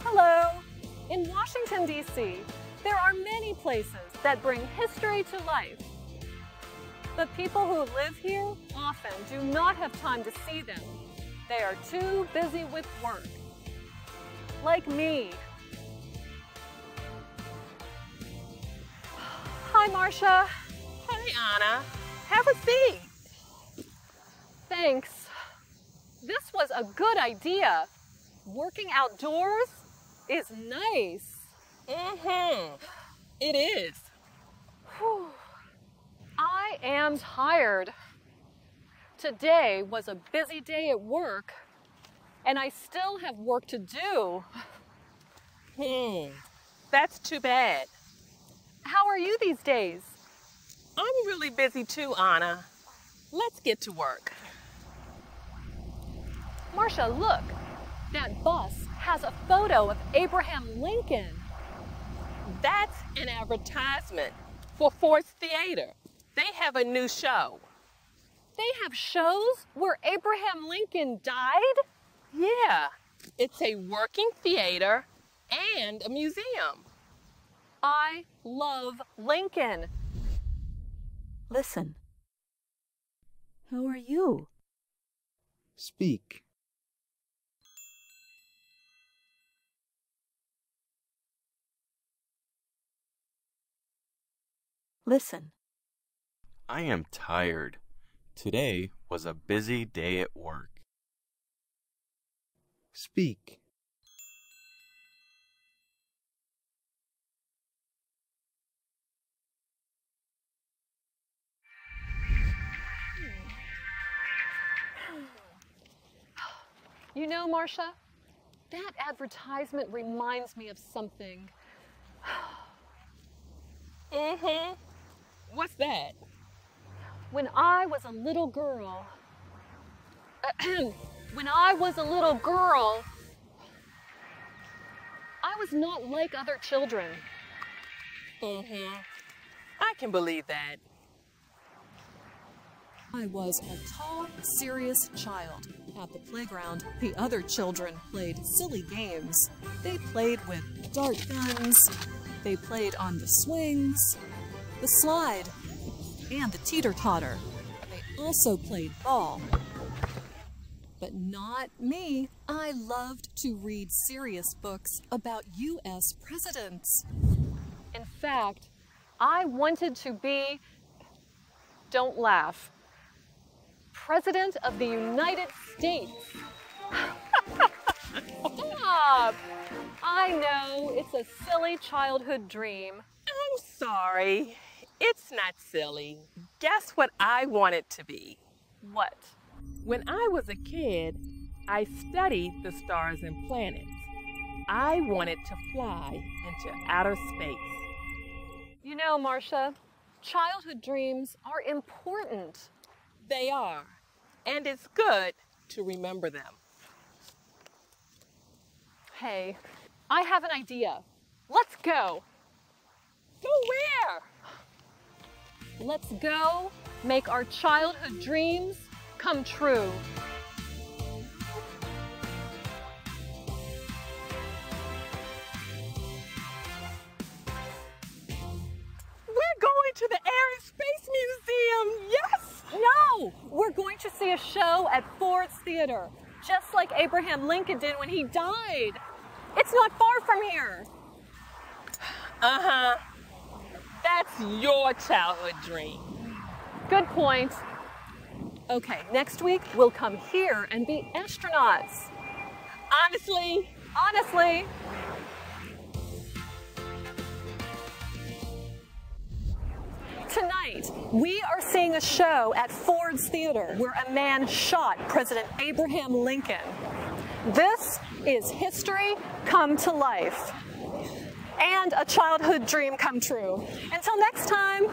Hello! In Washington, D.C., there are many places that bring history to life. But people who live here often do not have time to see them. They are too busy with work. Like me. Hi, Marcia. Hi, Anna. Have a seat. Thanks. This was a good idea. Working outdoors is nice. Mm-hmm. It is. Whew. I am tired. Today was a busy day at work, and I still have work to do. Hmm. That's too bad. How are you these days? I'm really busy too, Anna. Let's get to work. Marcia, look. That bus has a photo of Abraham Lincoln. That's an advertisement for Ford's Theater. They have a new show. They have shows where Abraham Lincoln died? Yeah, it's a working theater and a museum. I love Lincoln. Listen. How are you? Speak. Listen. I am tired. Today was a busy day at work. Speak. You know, Marcia, that advertisement reminds me of something. Mm-hmm. What's that? When I was a little girl, when I was a little girl, I was not like other children. Mm-hmm. I can believe that. I was a tall, serious child. At the playground, the other children played silly games. They played with dart guns, they played on the swings, the slide, and the teeter totter. They also played ball. But not me. I loved to read serious books about U.S. presidents. In fact, I wanted to be, don't laugh, President of the United States. Stop! I know it's a silly childhood dream. I'm sorry. It's not silly. Guess what I wanted to be? What? When I was a kid, I studied the stars and planets. I wanted to fly into outer space. You know, Marcia, childhood dreams are important. They are, and it's good to remember them. Hey, I have an idea. Let's go. Go where? Let's go make our childhood dreams come true. We're going to the Air and Space Museum. Yes. No, we're going to see a show at Ford's Theater, just like Abraham Lincoln did when he died. It's not far from here. Uh huh. That's your childhood dream. Good point. Okay, next week we'll come here and be astronauts. Honestly, Honestly, Tonight, we are seeing a show at Ford's Theater where a man shot President Abraham Lincoln. This is history come to life and a childhood dream come true. Until next time,